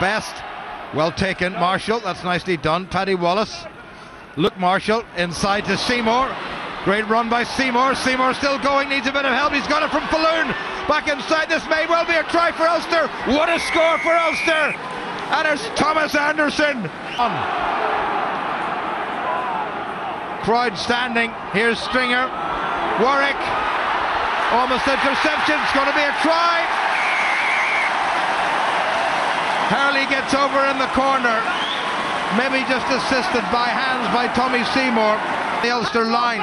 Best. Well taken. Marshall. That's nicely done. Paddy Wallace. Luke Marshall inside to Seymour. Great run by Seymour. Seymour still going. Needs a bit of help. He's got it from Falloon. Back inside. This may well be a try for Ulster. What a score for Ulster. And it's Thomas Anderson. On. Croyd standing. Here's Stringer. Warwick. Almost interception. It's going to be a try. Hurley gets over in the corner. Maybe just assisted by hands by Tommy Seymour. The Ulster line.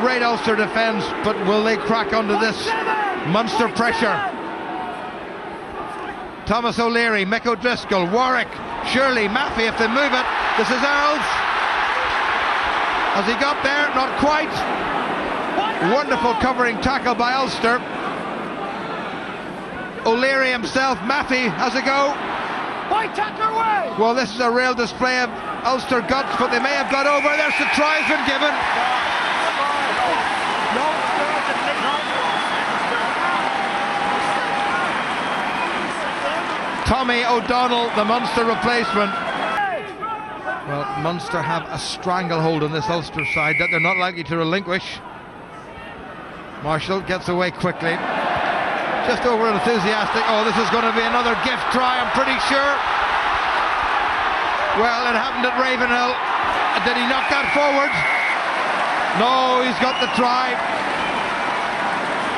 Great Ulster defence, but will they crack under this Munster pressure? Thomas O'Leary, Mick O'Driscoll, Warwick, Shirley, Mafi if they move it. This is Earls. Has he got there? Not quite. Wonderful covering tackle by Ulster. O'Leary himself, Mafi has a go. Well, this is a real display of Ulster guts, but they may have got over. There's the try's been given. Tommy O'Donnell, the Munster replacement. Well, Munster have a stranglehold on this Ulster side that they're not likely to relinquish. Marshall gets away quickly. Just over enthusiastic. Oh, this is going to be another gift try, I'm pretty sure. Well, it happened at Ravenhill. Did he knock that forward? No, he's got the try.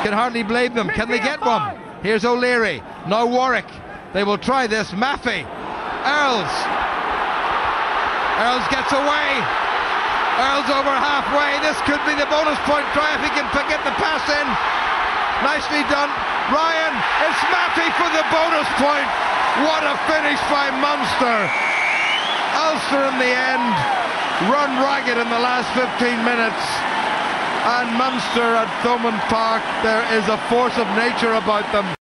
Can hardly blame them. Can they get one? Here's O'Leary. Now Warwick. They will try this. Mafi. Earls. Earls gets away. Earls over halfway. This could be the bonus point try if he can get the pass in. Nicely done. Ryan, it's Mafi for the bonus point. What a finish by Munster. Ulster in the end run ragged in the last 15 minutes. And Munster at Thomond Park, there is a force of nature about them.